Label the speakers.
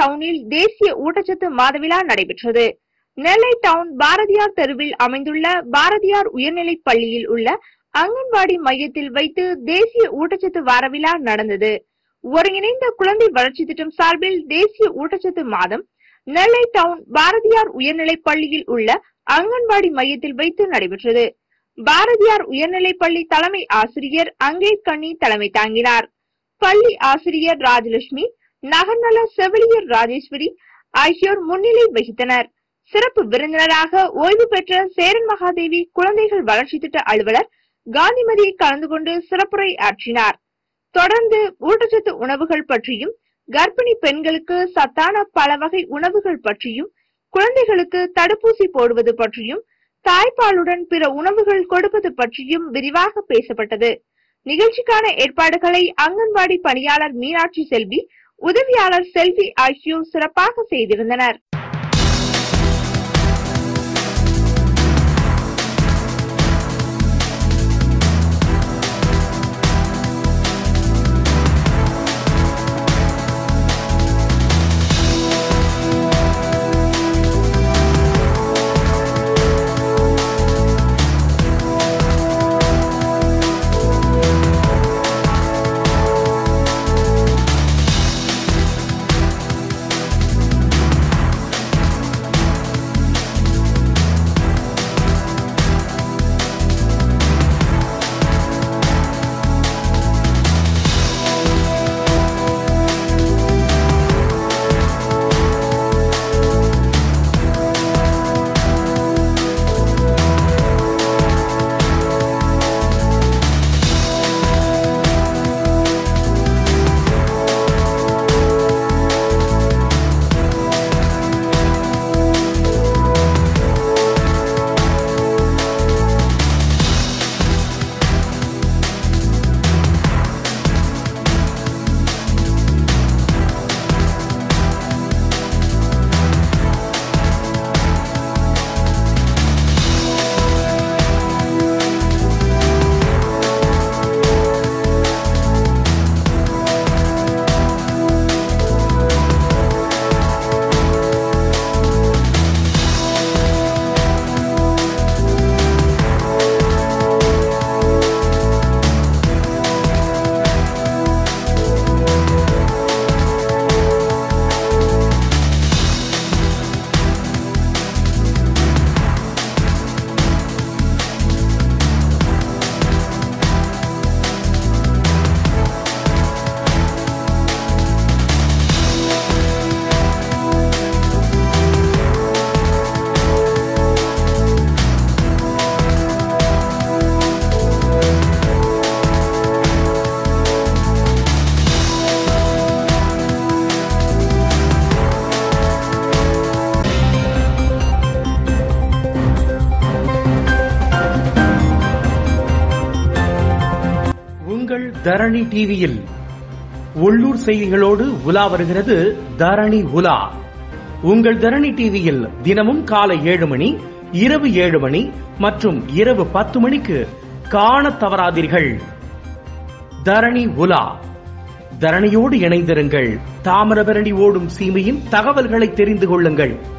Speaker 1: டவுனில் தேசிய ஊட்டச்சத்து மாத விழா நடைபெற்றது. நெல்லை டவுன் பாரதியார் தெருவில் அமைந்துள்ள பாரதியார் உயர்நிலைப் பள்ளியில் உள்ள அங்கன்வாடி மையத்தில் வைத்து தேசிய ஊட்டச்சத்து வார விழா நடந்தது. ஒருங்கிணைந்த குழந்தை வளர்ச்சி திட்டம் சார்பில் தேசிய ஊட்டச்சத்து மாதம் நெல்லை டவுன் பாரதியார் உயர்நிலைப் பள்ளியில் உள்ள அங்கன்வாடி மையத்தில் வைத்து நடைபெற்றது. பாரதியார் உயர்நிலைப் பள்ளி தலைமை ஆசிரியர் அங்கே கண்ணி தலைமை தாங்கினார். பள்ளி ஆசிரியர் ராஜலட்சுமி நகர்நல செவிலியர் ராஜேஸ்வரி ஆகியோர் முன்னிலை வகித்தனர். சிறப்பு விருந்தினராக ஓய்வு பெற்ற சேரன் மகாதேவி குழந்தைகள் வளர்ச்சி திட்ட அலுவலர் காந்திமதி கலந்து கொண்டு சிறப்புரை ஆற்றினார். தொடர்ந்து ஊட்டச்சத்து உணவுகள் பற்றியும் கர்ப்பிணி பெண்களுக்கு சத்தான பல வகை உணவுகள் பற்றியும் குழந்தைகளுக்கு தடுப்பூசி போடுவது பற்றியும் தாய்ப்பாலுடன் பிற உணவுகள் கொடுப்பது பற்றியும் விரிவாக பேசப்பட்டது. நிகழ்ச்சிக்கான ஏற்பாடுகளை அங்கன்வாடி பணியாளர் மீனாட்சி செல்வி உதவியாளர் செல்வி ஆகியோர் சிறப்பாக செய்திருந்தனர்.
Speaker 2: உங்கள் தரணி டிவியில் உள்ளூர் செய்திகளோடு உலா வருகிறது தரணி உலா. உங்கள் தரணி டிவியில் தினமும் காலை ஏழு மணி இரவு ஏழு மணி மற்றும் இரவு பத்து மணிக்கு காண தவறாதீர்கள். தரணி உலா. தரணியோடு இணைந்திருங்கள். தாமிரபரணி ஓடும் சீமையின் தகவல்களை தெரிந்து கொள்ளுங்கள்.